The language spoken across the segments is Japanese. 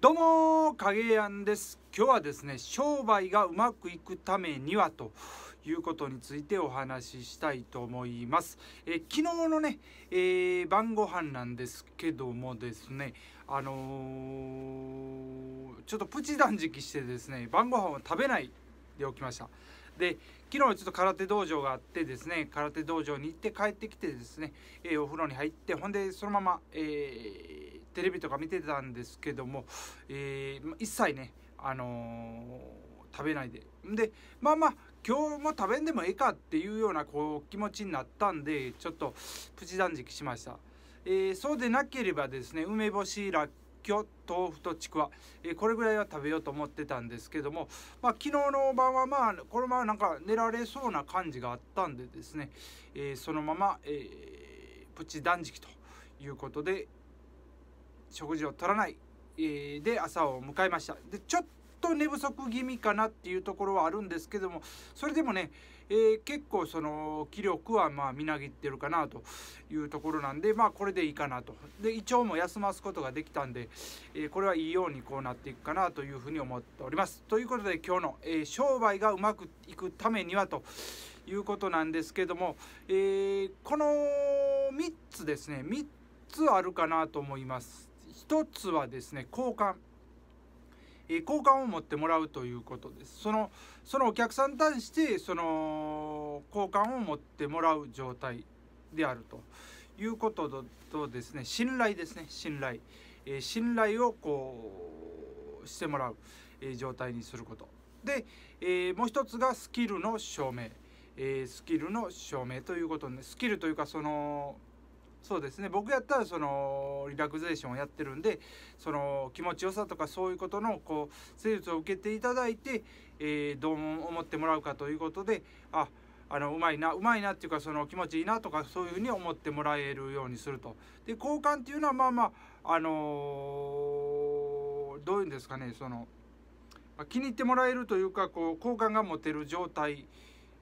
どうも影やんです。今日はですね商売がうまくいくためにはということについてお話ししたいと思います。え昨日のね、えー、晩ご飯なんですけどもですねあのー、ちょっとプチ断食してですね晩ご飯を食べないでおきました。で昨日ちょっと空手道場があってですね空手道場に行って帰ってきてですね、えー、お風呂に入ってほんでそのまま、えーテレビとか見てたんですけども、えー、一切ね、あのー、食べないで。でまあまあ今日も食べんでもええかっていうようなこう気持ちになったんでちょっとプチ断食しました、えー、そうでなければですね梅干しらっきょ豆腐とちくわ、えー、これぐらいは食べようと思ってたんですけども、まあ、昨日の晩はまあこのままなんか寝られそうな感じがあったんでですね、えー、そのまま、えー、プチ断食ということで、食事を取らない、えー、で朝を迎えました。でちょっと寝不足気味かなっていうところはあるんですけどもそれでもね、えー、結構その気力はまあみなぎってるかなというところなんでまあこれでいいかなと。で胃腸も休ますことができたんで、えー、これはいいようにこうなっていくかなというふうに思っております。ということで今日の、え、商売がうまくいくためにはと。いうことなんですけども、え、この3つですね。3つあるかなと思います。一つはですね交換、え、交換を持ってもらうということです。そのそのお客さんに対してその交換を持ってもらう状態であるということとですね信頼ですね。信頼、え、信頼をこうしてもらう、え、状態にすること。で、え、もう一つがスキルの証明、えスキルの証明ということでスキルというかそのそうですね僕やったらそのリラクゼーションをやってるんでその気持ちよさとかそういうことのこう施術を受けていただいて、えー、どう思ってもらうかということでああのうまいなうまいなっていうかその気持ちいいなとかそういうふうに思ってもらえるようにすると。で交換っていうのはまあまああのー、どういうんですかねその気に入ってもらえるというかこう好感が持てる状態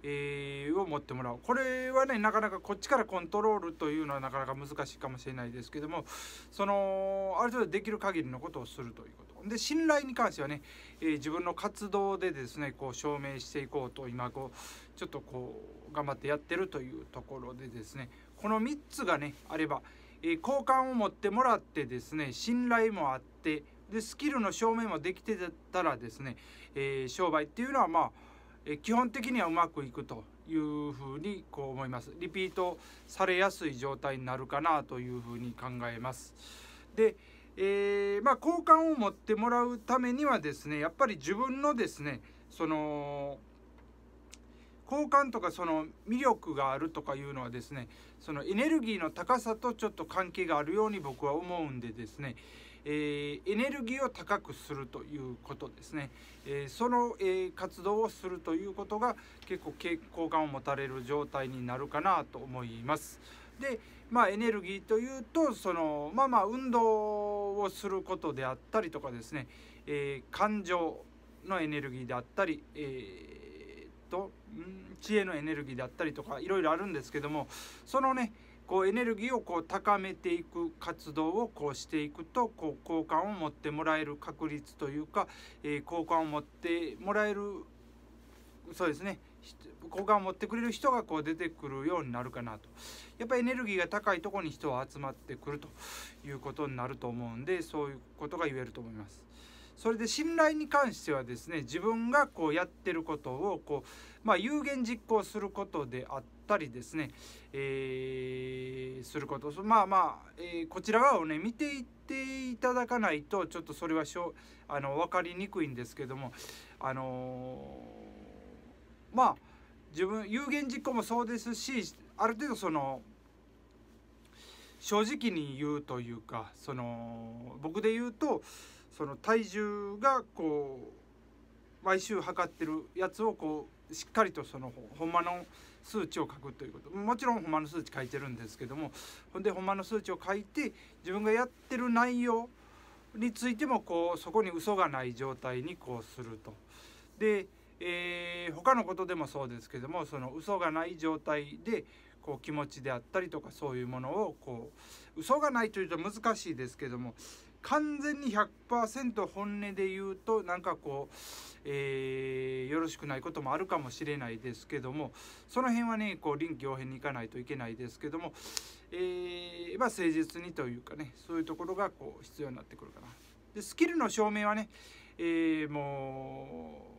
えー、を持ってもらう。これはねなかなかこっちからコントロールというのはなかなか難しいかもしれないですけどもそのある程度できる限りのことをするということ。で信頼に関してはね、えー、自分の活動でですねこう証明していこうと今こうちょっとこう頑張ってやってるというところでですねこの3つがねあれば、えー、好感を持ってもらってですね信頼もあってでスキルの証明もできてたらですね、え、商売っていうのはまあえ基本的にはうまくいくというふうにこう思います。リピートされやすい状態になるかなというふうに考えます。で、えー、まあ好感を持ってもらうためにはですねやっぱり自分のですねその好感とかその魅力があるとかいうのはですねそのエネルギーの高さとちょっと関係があるように僕は思うんでですねえ、エネルギーを高くするということですね、え、その、え、活動をするということが結構好感を持たれる状態になるかなと思います。でまあエネルギーというとそのまあまあ運動をすることであったりとかですね、え感情のエネルギーであったり、えー、と、知恵のエネルギーであったりとかいろいろあるんですけどもそのねこうエネルギーをこう高めていく活動をこうしていくとこう好感を持ってもらえる確率というか、えー、好感を持ってもらえるそうですね好感を持ってくれる人がこう出てくるようになるかなとやっぱりエネルギーが高いとこに人は集まってくるということになると思うんでそういうことが言えると思います。それで信頼に関してはですね自分がこうやってることをこう、まあ、有言実行することであったりですね、えー、すること。まあまあ、えー、こちら側をね見ていっていただかないとちょっとそれはしょあの分かりにくいんですけどもあのー、まあ自分有言実行もそうですしある程度その正直に言うというかその僕で言うとその体重がこう毎週測ってるやつをこうしっかりとそのほんまの数値を書くということもちろんほんまの数値書いてるんですけどもほんでほんまの数値を書いて自分がやってる内容についてもこうそこに嘘がない状態にこうすると。で、えー、他のことでもそうですけどもその嘘がない状態でこう気持ちであったりとかそういうものをこう嘘がないというと難しいですけども完全に100%本音で言うとなんかこう、えー、よろしくないこともあるかもしれないですけどもその辺はねこう臨機応変にいかないといけないですけども、えー、まあ、誠実にというかねそういうところがこう必要になってくるかな。でスキルの証明はね、えー、もう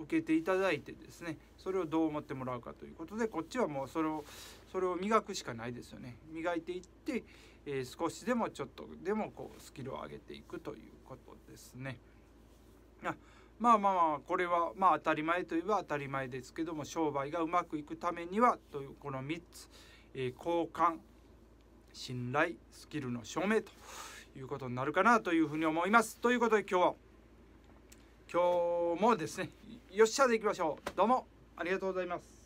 受けていただいてですねそれをどう思ってもらうかということでこっちはもうそれをそれを磨くしかないですよね磨いていって、えー、少しでもちょっとでもこうスキルを上げていくということですね。あまあまあまあこれはまあ当たり前といえば当たり前ですけども商売がうまくいくためにはというこの3つ、えー、交換信頼スキルの証明ということになるかなというふうに思います。ということで今日は今日もですねよっしゃでいきましょう。どうもありがとうございます。